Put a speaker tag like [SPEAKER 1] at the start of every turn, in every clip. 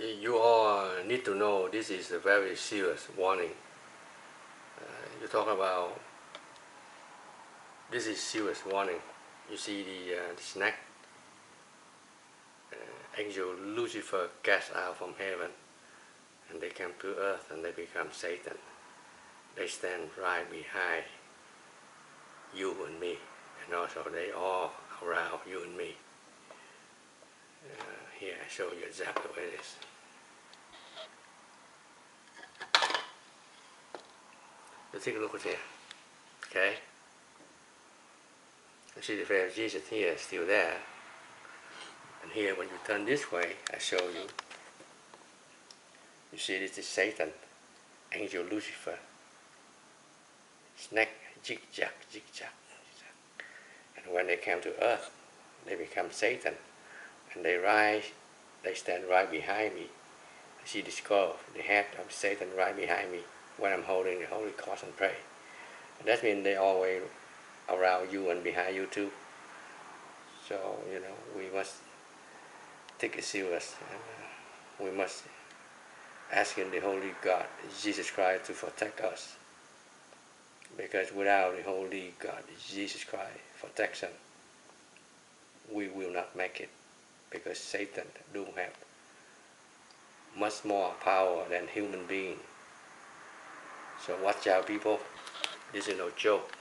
[SPEAKER 1] you all need to know this is a very serious warning. Uh, you talk about this is serious warning. You see the, uh, the snake, uh, angel Lucifer cast out from heaven, and they come to earth and they become Satan. They stand right behind you and me, and also they all around you and me. Uh, show you exactly what it is. Let's take a look at here. Okay? You see the face of Jesus here still there. And here when you turn this way, I show you. You see this is Satan, angel Lucifer. Snake, zigzag, zigzag, zigzag. And when they come to earth, they become Satan. And they rise, they stand right behind me. I see the skull, the head of Satan right behind me when I'm holding the Holy Cross and pray. That means they are always around you and behind you too. So, you know, we must take it serious. We must ask the Holy God, Jesus Christ, to protect us. Because without the Holy God, Jesus Christ, protection, we will not make it. Because Satan do have much more power than human being. So watch out people. This is no joke.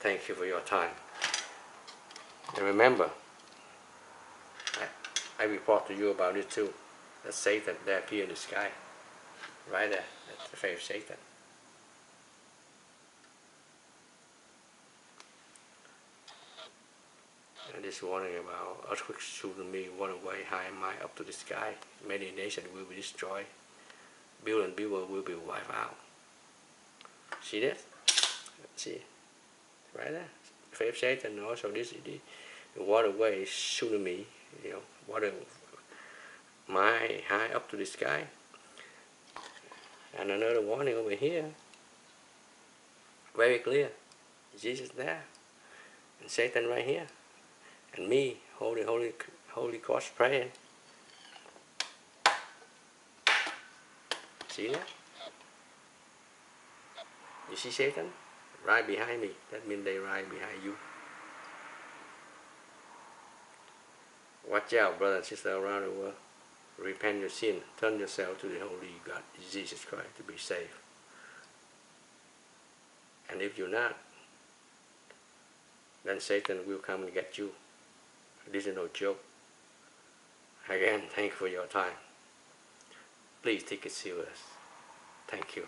[SPEAKER 1] Thank you for your time. And remember, I, I report to you about it too. That Satan that appear in the sky. Right there. That's the face of Satan. This warning about earthquakes tsunami, one away high and high up to the sky. Many nations will be destroyed. Billion people will be wiped out. See this? See? Right there. Of Satan also this is the, the waterway tsunami, you know, water my high up to the sky. And another warning over here. Very clear. Jesus there. And Satan right here. And me holy holy holy cross praying. See that? You see Satan? Right behind me. That means they right behind you. Watch out, brother and sister around the world. Repent your sin. Turn yourself to the Holy God, Jesus Christ, to be saved. And if you're not, then Satan will come and get you. This is no joke. Again, thank you for your time. Please take it serious. Thank you.